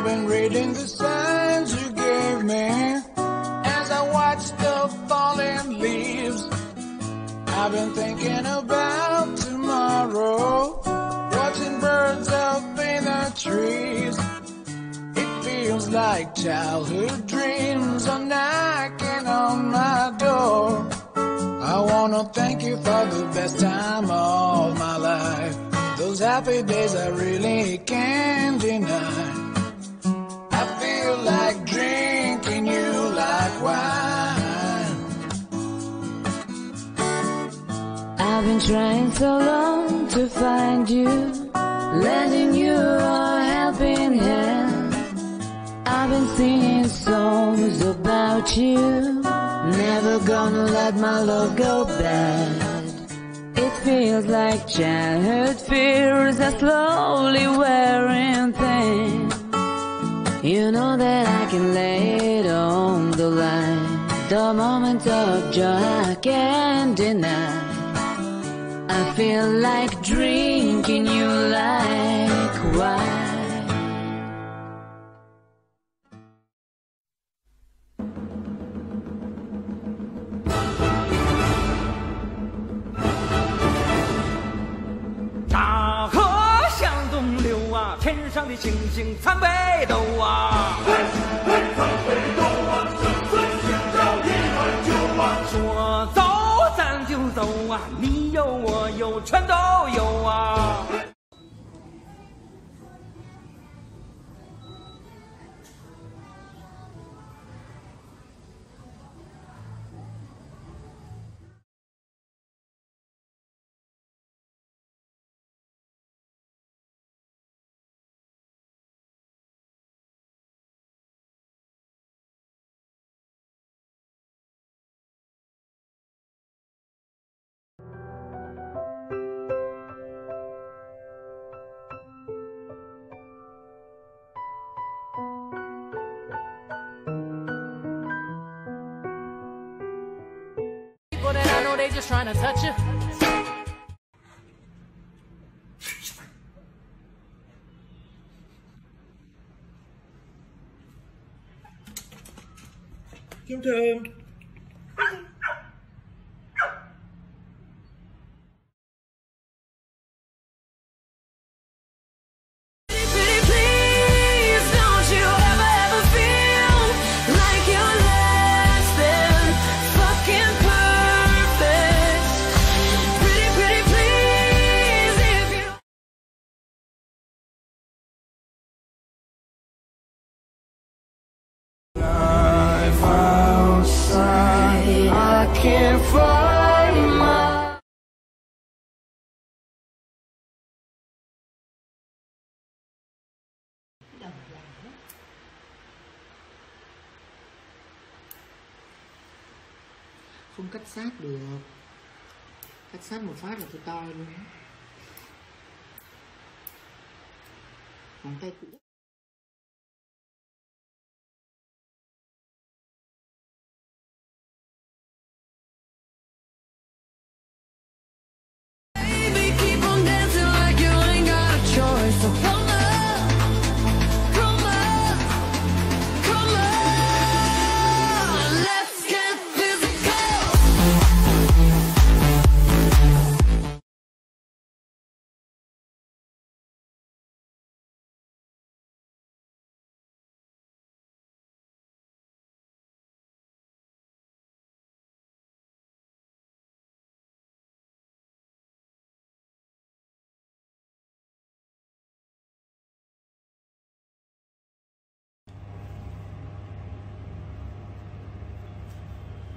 I've been reading the signs you gave me as I watch the falling leaves. I've been thinking about tomorrow, watching birds up in the trees. It feels like childhood dreams are knocking on my door. I wanna thank you for the best time of my life. Those happy days I really can't deny. Trying so long to find you, lending you a helping hand. I've been singing songs about you, never gonna let my love go bad. It feels like childhood fears are slowly wearing thin. You know that I can lay it on the line. The moment of joy I can't deny. Feel like drinking you like wine.《大河向东流啊，天上的星星参北斗啊。就走啊，你有我有全都有啊。They just trying to touch you. Kim không cắt sát được. Cắt sát một phát là tôi to luôn. Móng tay cũ.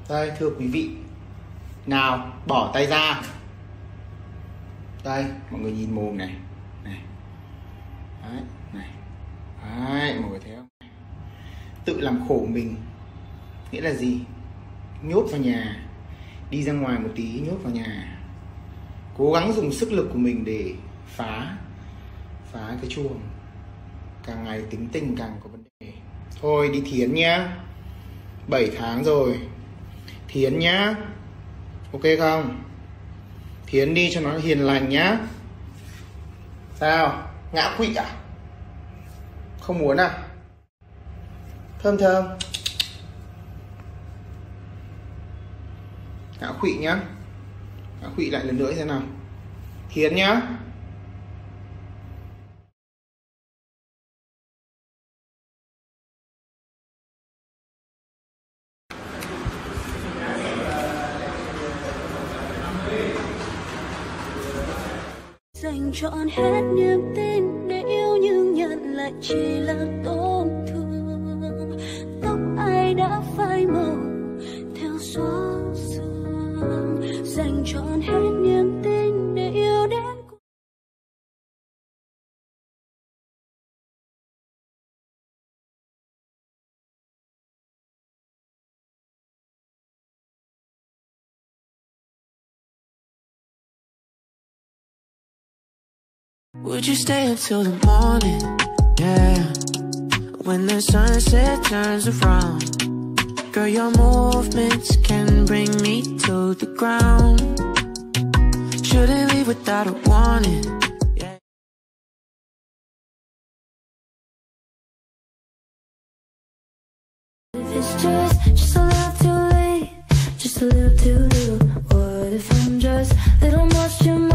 Đây, thưa quý vị. Nào, bỏ tay ra. Đây, mọi người nhìn mồm này. Này. Đấy này. Đấy, mọi người thấy không? Tự làm khổ mình. Nghĩa là gì? Nhốt vào nhà. Đi ra ngoài một tí, nhốt vào nhà. Cố gắng dùng sức lực của mình để phá phá cái chuồng. Càng ngày tính tình càng có vấn đề. Thôi, đi thiến nhá. 7 tháng rồi thiến nhá. Ok không? Thiến đi cho nó hiền lành nhá. Sao? Ngã quỵ à? Không muốn à? Thơm thơm. Ngã quỵ nhá. Ngã quỵ lại lần nữa thế nào. Thiến nhá. Dành trọn hết niềm tin để yêu nhưng nhận lại chỉ là tổn thương. Tóc ai đã phai màu theo gió sương dành trọn hết Would you stay until the morning? Yeah. When the sunset turns around, girl, your movements can bring me to the ground. Shouldn't leave without a warning. It's just, just a little too late, just a little too little. What if I'm just a little much too much?